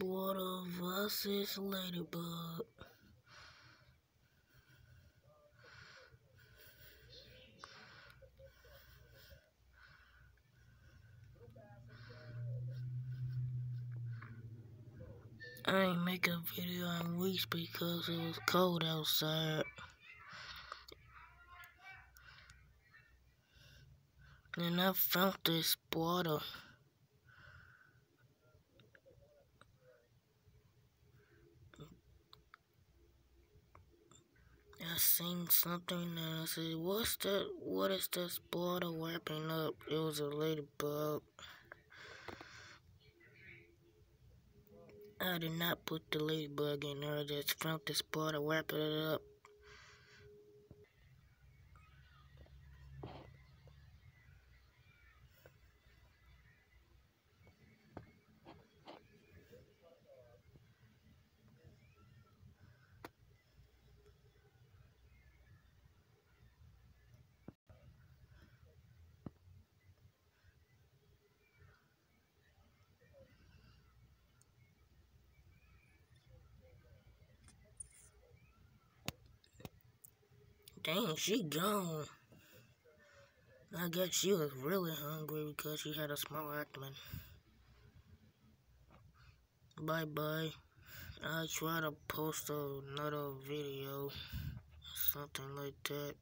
Water versus Ladybug. I ain't make a video in weeks because it was cold outside. And I found this water. I seen something and I said, what's that? What is this water wrapping up? It was a ladybug. I did not put the ladybug in there. I just found this water wrapping it up. Dang, she gone. I guess she was really hungry because she had a small abdomen. Bye bye. I'll try to post another video. Something like that.